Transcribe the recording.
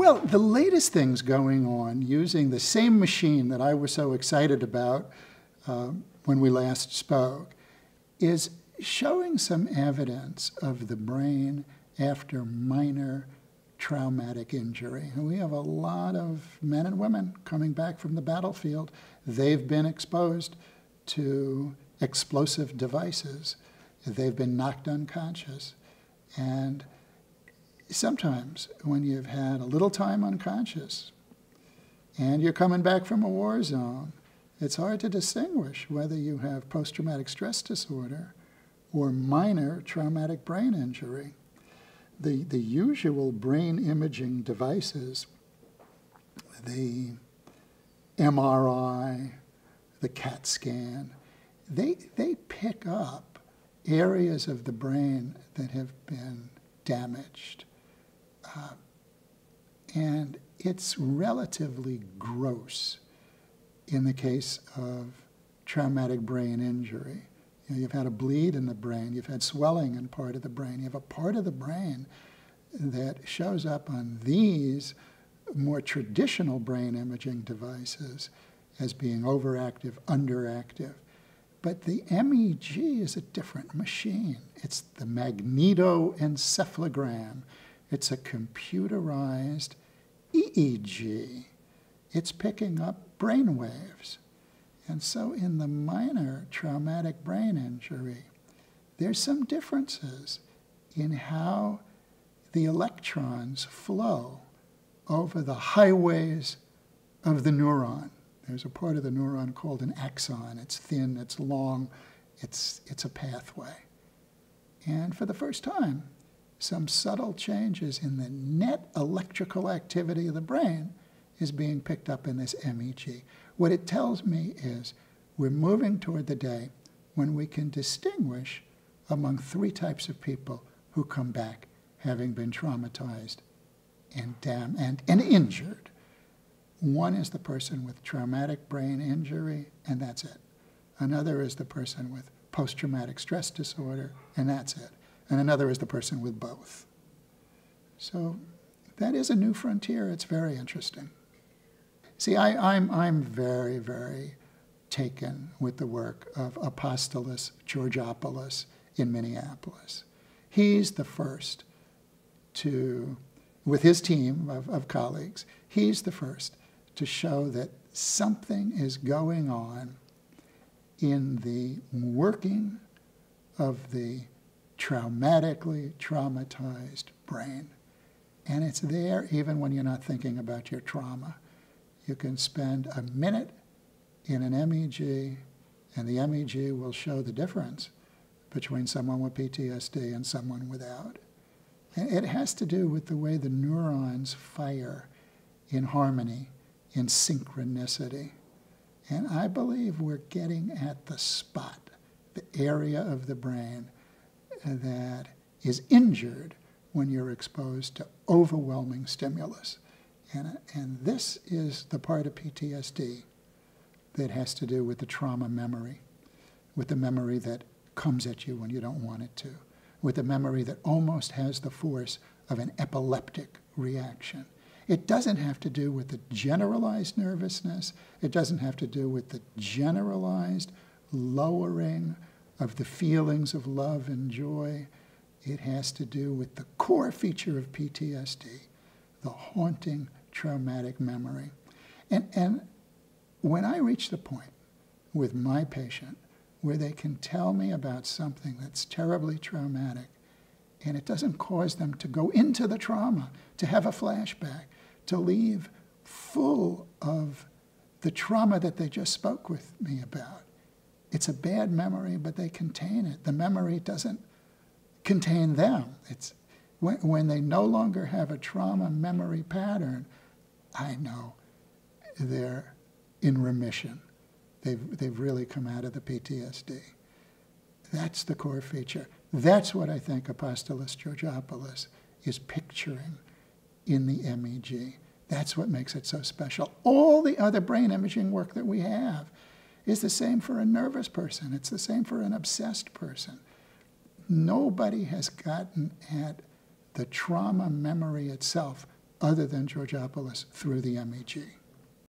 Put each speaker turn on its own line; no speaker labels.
Well, the latest things going on using the same machine that I was so excited about uh, when we last spoke is showing some evidence of the brain after minor traumatic injury. And we have a lot of men and women coming back from the battlefield. They've been exposed to explosive devices. They've been knocked unconscious. And sometimes when you've had a little time unconscious and you're coming back from a war zone, it's hard to distinguish whether you have post traumatic stress disorder or minor traumatic brain injury. The, the usual brain imaging devices, the MRI, the CAT scan, they, they pick up areas of the brain that have been damaged. And it's relatively gross in the case of traumatic brain injury. You know, you've had a bleed in the brain, you've had swelling in part of the brain, you have a part of the brain that shows up on these more traditional brain imaging devices as being overactive, underactive. But the MEG is a different machine. It's the magnetoencephalogram. It's a computerized EEG. It's picking up brain waves. And so in the minor traumatic brain injury, there's some differences in how the electrons flow over the highways of the neuron. There's a part of the neuron called an axon. It's thin, it's long, it's, it's a pathway. And for the first time, some subtle changes in the net electrical activity of the brain is being picked up in this MEG. What it tells me is we're moving toward the day when we can distinguish among three types of people who come back having been traumatized and, and, and injured. One is the person with traumatic brain injury, and that's it. Another is the person with post traumatic stress disorder, and that's it. And another is the person with both. So that is a new frontier. It's very interesting. See, I, am I'm, I'm very, very taken with the work of Apostolos Georgopoulos in Minneapolis. He's the first to, with his team of, of colleagues, he's the first to show that something is going on in the working of the traumatically traumatized brain. And it's there even when you're not thinking about your trauma you can spend a minute in an MEG, and the MEG will show the difference between someone with PTSD and someone without. And it has to do with the way the neurons fire in harmony, in synchronicity. And I believe we're getting at the spot, the area of the brain that is injured when you're exposed to overwhelming stimulus. And, and this is the part of PTSD that has to do with the trauma memory, with the memory that comes at you when you don't want it to, with the memory that almost has the force of an epileptic reaction. It doesn't have to do with the generalized nervousness. It doesn't have to do with the generalized lowering of the feelings of love and joy. It has to do with the core feature of PTSD, the haunting traumatic memory. And, and when I reach the point with my patient where they can tell me about something that's terribly traumatic, and it doesn't cause them to go into the trauma, to have a flashback, to leave full of the trauma that they just spoke with me about. It's a bad memory, but they contain it. The memory doesn't contain them. It's when, when they no longer have a trauma memory pattern, I know they're in remission. They've, they've really come out of the PTSD. That's the core feature. That's what I think Apostolos Georgopoulos is picturing in the MEG. That's what makes it so special. All the other brain imaging work that we have is the same for a nervous person, it's the same for an obsessed person. Nobody has gotten at the trauma memory itself other than Georgopoulos through the MEG.